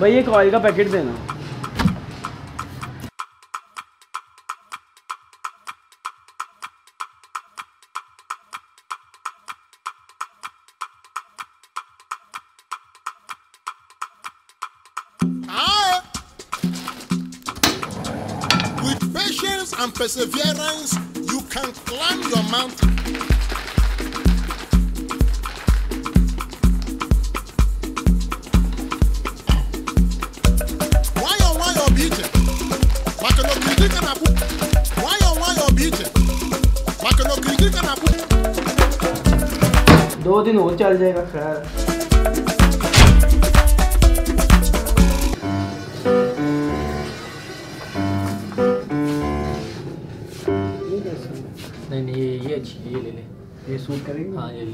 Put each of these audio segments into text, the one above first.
भाई एक ऑयल का पैकेट देना with patience and perseverance, you can climb your mountain. Okirikiri ka na-abụ nwayọọ nwayọọ bụ ije maka na okirikiri ka na-abụ दो दिन और चल जाएगा खैर। नहीं नहीं ये ये अच्छी ये ले ले। ये सूट करेंगे? हाँ ये ले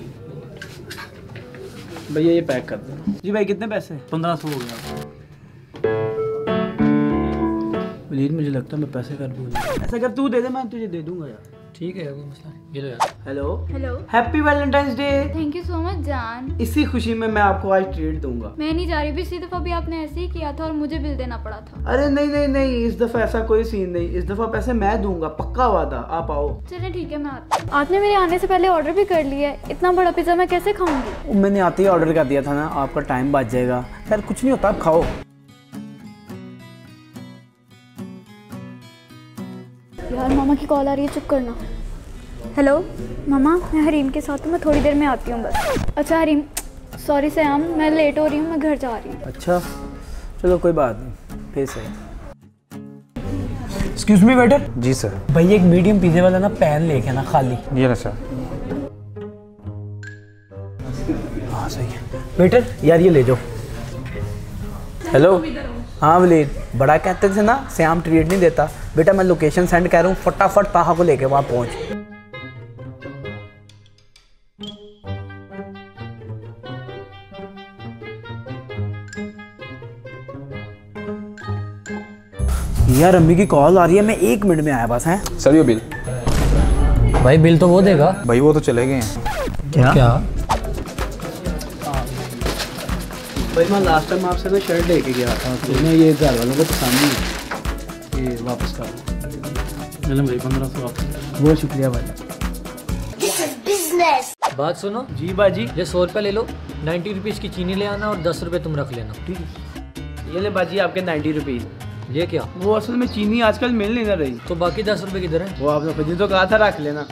भैया ये पैक कर दो। जी भाई कितने पैसे? पंद्रह सौ हो गया। प्लीज़ मुझे लगता है मैं पैसे कर दूँगा ऐसा कर तू दे दे मैं तुझे दे दूँगा यार। ठीक है कोई मसला नहीं ये लो यार। Hello hello happy valentine's day thank you so much जान इसी खुशी में मैं आपको आज ट्रीट दूँगा। मैं नहीं जा रही पिछली दफ़ा भी आपने ऐसे ही किया था और मुझे बिल देना पड़ा था। अरे नहीं नहीं नहीं इस दफ़ा ऐसा कोई सीन नहीं। इस दफ़ा पैसे मैं दूँगा पक्का वादा आप आओ। चले ठीक है मैं आती हूँ। आपने मेरे आने से पहले ऑर्डर भी कर लिया है। इतना बड़ा पिज्जा मैं कैसे खाऊँगी? मैंने आते ही ऑर्डर कर दिया था ना आपका टाइम बच जाएगा। खैर कुछ नहीं होता आप खाओ। मामा की कॉल आ रही है चुप करना। हेलो मामा मैं हरीम के साथ हूँ मैं थोड़ी देर में आती हूँ बस। अच्छा हरीम सॉरी सयाम मैं लेट हो रही हूँ मैं घर जा रही हूँ। अच्छा चलो कोई बात नहीं फिर से। एक्सक्यूज मी वेटर जी सर भाई एक मीडियम पिज्जे वाला ना पैन लेके ना खाली। ये ना सर हाँ सही है। वेटर यार ये ले जाओ। हेलो हाँ वलीद बड़ा कहते थे ना श्याम ट्रीट नहीं देता। बेटा मैं लोकेशन सेंड कर रहा हूँ फटाफट ताहा को लेके वहाँ पहुँच। यार अम्मी की कॉल आ रही है मैं एक मिनट में आया बस हैं? सर ये बिल। भाई बिल तो वो देगा। भाई वो तो चले गए हैं। क्या? क्या? भाई मैं लास्ट टाइम आपसे ना शर्ट लेके गया था तो ना ये घर वालों को पसंद नहीं है ये वापस कर। चलो भाई पंद्रह सौ वापस बहुत शुक्रिया भाई। बात सुनो। जी बाजी। ये सौ रुपये ले लो नाइन्टी रुपीज़ की चीनी ले आना और दस रुपये तुम रख लेना। ठीक है। ये ले बाजी आपके नाइन्टी रुपीज़ ये क्या? वो असल में चीनी आजकल मिल नहीं ना रही। तो बाकी दस रुपये किधर है? वो आपने खुद ही तो कहा था रख लेना।